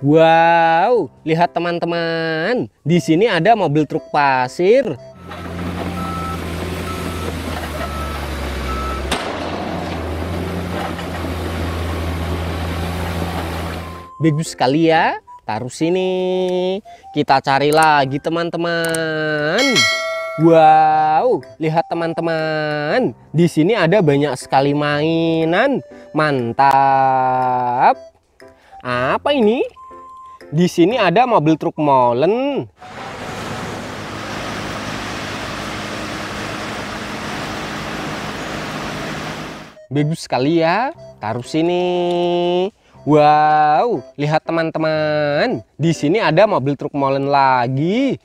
Wow, lihat teman-teman. Di sini ada mobil truk pasir. Bagus sekali ya. Taruh sini. Kita cari lagi teman-teman. Wow, lihat teman-teman. Di sini ada banyak sekali mainan. Mantap. Apa ini? Di sini ada mobil truk molen. Bagus sekali ya. Taruh sini. Wow, lihat teman-teman. Di sini ada mobil truk molen lagi.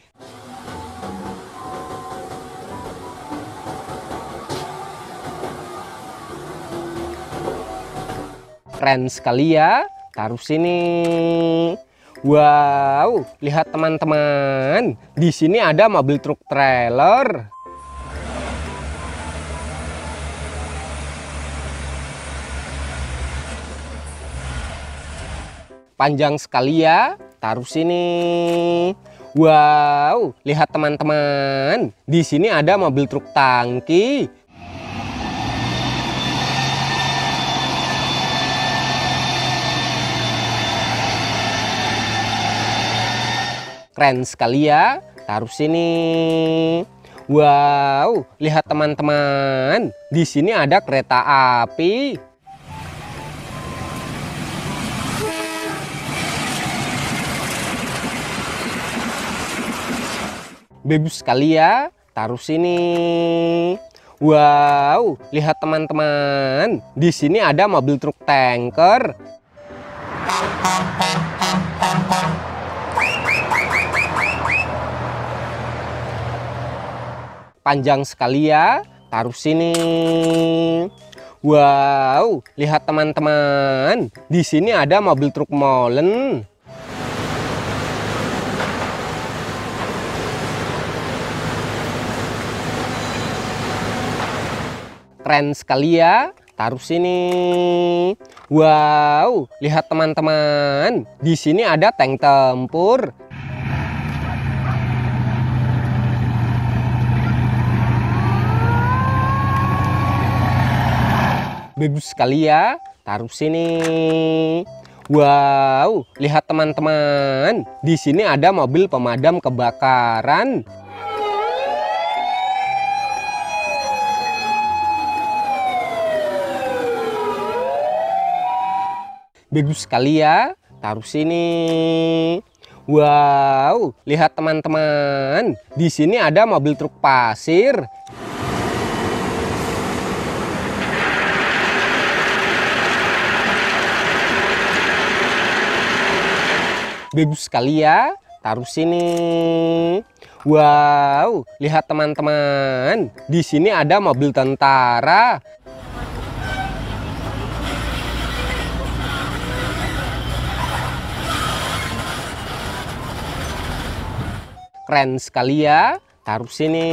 Keren sekali ya taruh sini. Wow, lihat teman-teman. Di sini ada mobil truk trailer. Panjang sekali ya. Taruh sini. Wow, lihat teman-teman. Di sini ada mobil truk tangki. Keren sekali ya. Taruh sini. Wow, lihat teman-teman. Di sini ada kereta api. Bagus sekali ya. Taruh sini. Wow, lihat teman-teman. Di sini ada mobil truk tanker. Panjang sekali ya. Taruh sini. Wow, lihat teman-teman. Di sini ada mobil truk molen. Keren sekali ya. Taruh sini. Wow, lihat teman-teman. Di sini ada tank tempur. Bagus sekali ya. Taruh sini. Wow, lihat teman-teman. Di sini ada mobil pemadam kebakaran. Bagus sekali ya. Taruh sini. Wow, lihat teman-teman. Di sini ada mobil truk pasir. Bagus sekali ya. Taruh sini. Wow lihat teman-teman. Di sini ada mobil tentara. Keren sekali ya. Taruh sini.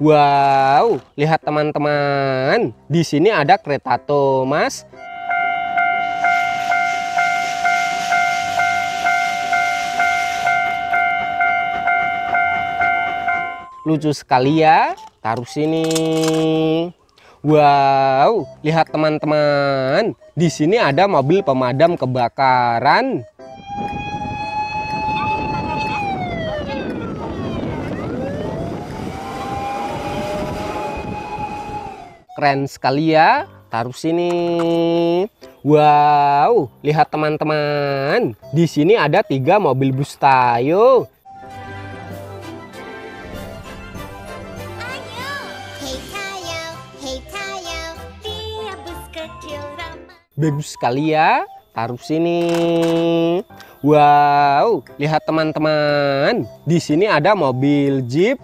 Wow lihat teman-teman. Di sini ada kereta Thomas lucu sekali ya. Taruh sini. Wow lihat teman-teman. Di sini ada mobil pemadam kebakaran. Keren sekali ya. Taruh sini. Wow lihat teman-teman. Di sini ada tiga mobil bus tayo bagus sekali ya. Taruh sini. Wow lihat teman-teman. Di sini ada mobil jeep.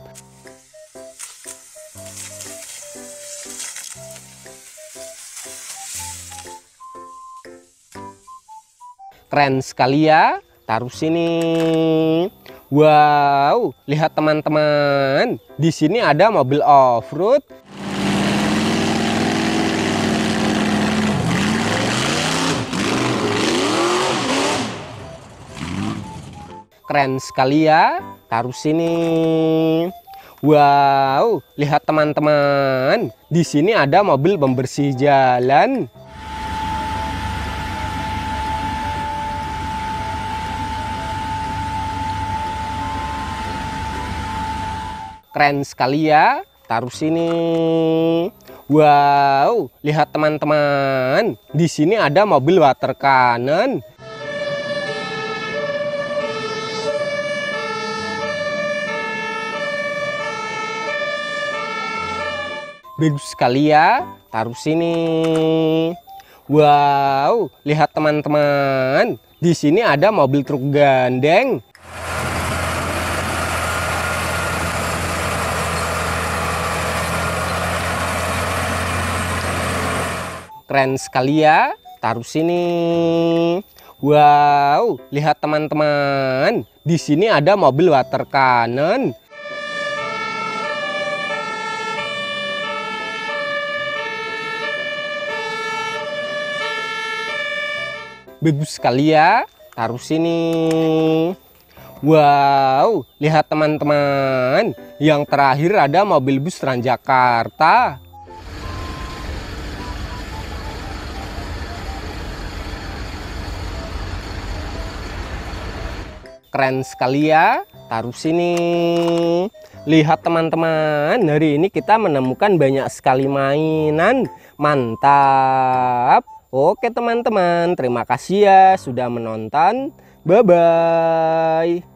Keren sekali ya. Taruh sini. Wow lihat teman-teman. Di sini ada mobil off-road Keren sekali ya. Taruh sini. Wow, lihat teman-teman. Di sini ada mobil pembersih jalan. Keren sekali ya. Taruh sini. Wow, lihat teman-teman. Di sini ada mobil water cannon. Bagus sekali ya taruh sini. Wow lihat teman-teman. Di sini ada mobil truk gandeng. Keren sekali ya taruh sini. Wow lihat teman-teman. Di sini ada mobil water cannon bagus sekali ya. Taruh sini. Wow lihat teman-teman. Yang terakhir ada mobil bus Transjakarta. Keren sekali ya. Taruh sini. Lihat teman-teman hari ini kita menemukan banyak sekali mainan. Mantap Oke teman-teman, terima kasih ya sudah menonton. Bye-bye.